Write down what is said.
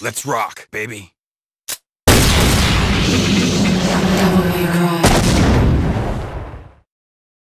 Let's rock, baby.